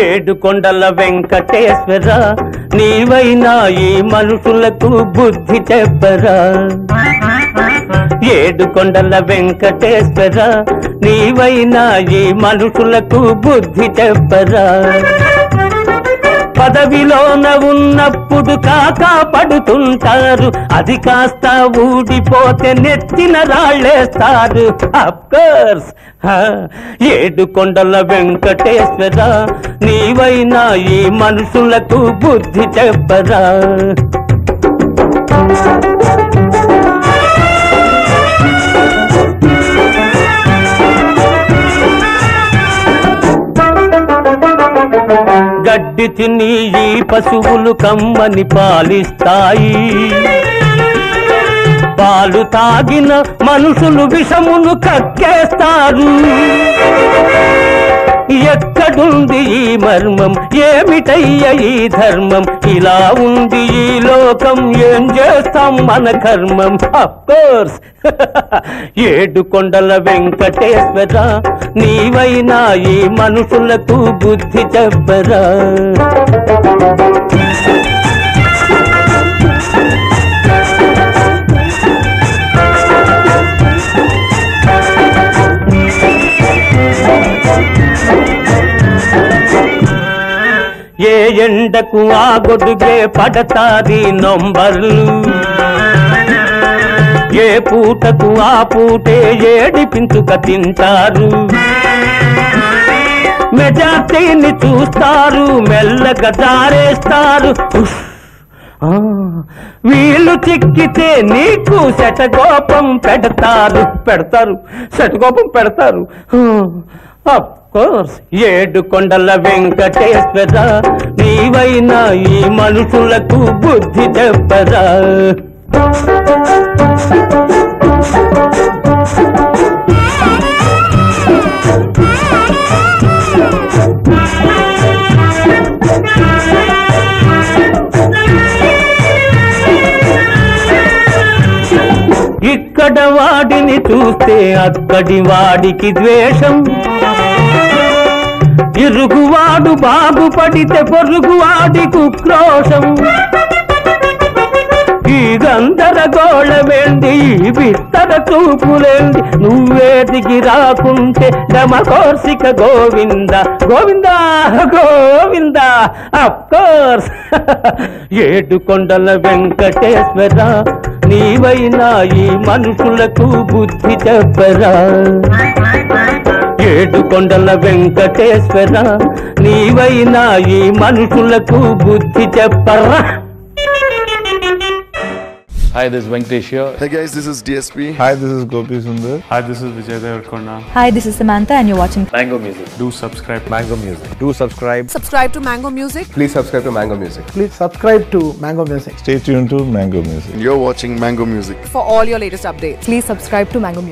ఏడు కొండల వెంకటేశ్వర నీవైనా ఈ మనుషులకు బుద్ధి చెప్పరా? ఏడు కొండల వెంకటేశ్వర నీవైనా ఈ మనుషులకు బుద్ధి చెప్పరా? పదవిలోన ఉన్నప్పుడు కాకా పడుతుంటారు. అది కాస్త ఊడిపోతే నెత్తిన రాళ్ళేస్తారు. కోర్స్ ఏడు కొండల వెంకటేశ్వర నీవైనా ఈ మనుషులకు బుద్ధి చెప్పరా? గడ్డి తిని ఈ పశువులు కమ్మని పాలిస్తాయి. పాలు తాగిన మనుషులు విషమును కక్కేస్తారు. ఎక్కడుంది ఈ మర్మం? ఏమిటయ్య ఈ ధర్మం? ఇలా ఉంది ఈ లోకం. ఏం చేస్తాం మన కర్మం? కోర్స్ ఏడు కొండల వెంకటేశ్వర నీవైనా ఈ మనుషులకు బుద్ధి చెప్పరా? ఎండకు ఆ గొడుగే పడతాది నొంబర్లు ఏ పూటకు ఆ పూటే ఏడిపించుక తింటారు. మెజార్టీని చూస్తారు మెల్లగా జారేస్తారు. వీళ్ళు చిక్కితే నీకు శటకోపం పెడతారు పెడతారు శటకోపం పెడతారు. కోర్స్ ఏడు కొండల వెంకటేశ్వర నీవైనా ఈ మనుషులకు బుద్ధి చెప్పరా? ఇక్కడ వాడిని చూస్తే అక్కడి వాడికి ద్వేషం. ఇరుగువాడు బాగుపడితే పొరుగువాడి కుక్రోషం. ఈ గందరగోళమేంది ఈ విస్తర చూపులేంది. నువ్వేదికి రాకుంటే డమకోర్సిక గోవింద గోవింద గోవింద కోర్స్ ఏడు కొండల వెంకటేశ్వర నీవైనా ఈ మనుషులకు బుద్ధి చెప్పరా? కొండల వెంకటేశ్వర నీవైనా ఈ మనుషులకు బుద్ధి చెప్పరా Hi, this is Venkatesh here. Hey guys, this is DSP. Hi, this is Gopi Sundar. Hi, this is Vijay Devarkonda. Hi, this is Samantha, and you're watching Mango Music. Do subscribe. Mango Music. Do subscribe. subscribe to Mango Music. Please subscribe to Mango Music. Please subscribe to Mango Music. Stay tuned to Mango Music. You're watching Mango Music. For all your latest updates. Please subscribe to Mango Music.